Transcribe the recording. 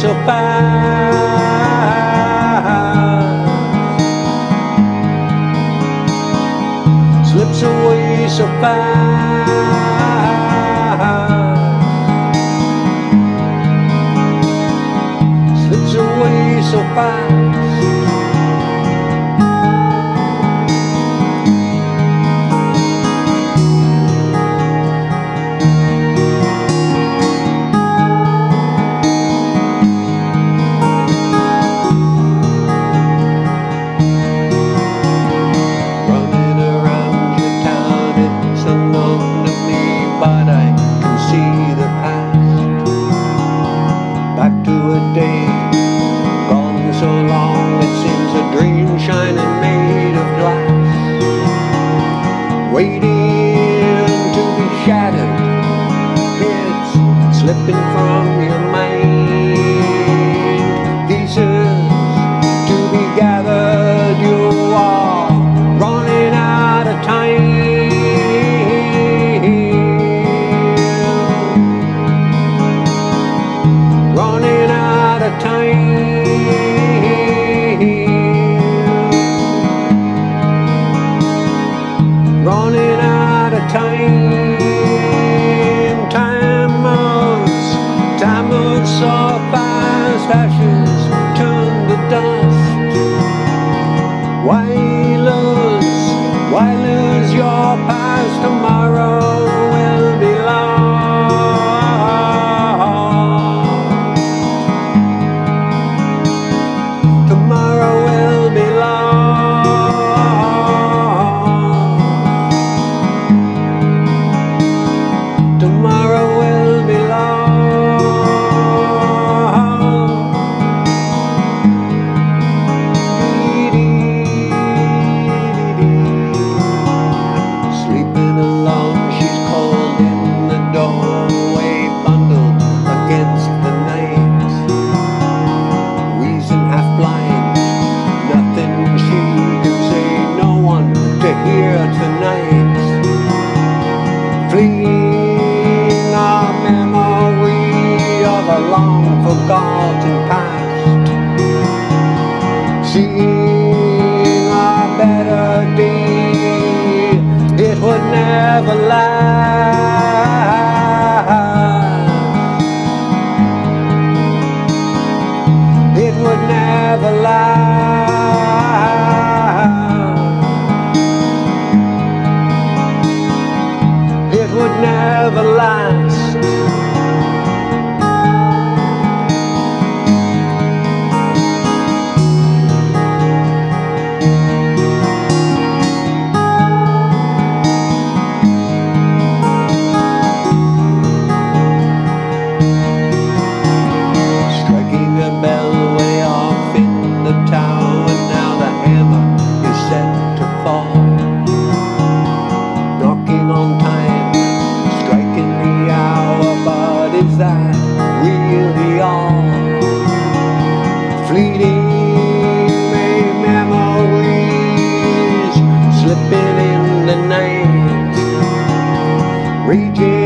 So find. waiting to be shattered. It's slipping from your mustaches. be, it would never lie. It would never lie. It would never lie. that we'll be all fleeting. Memories slipping in the night reaching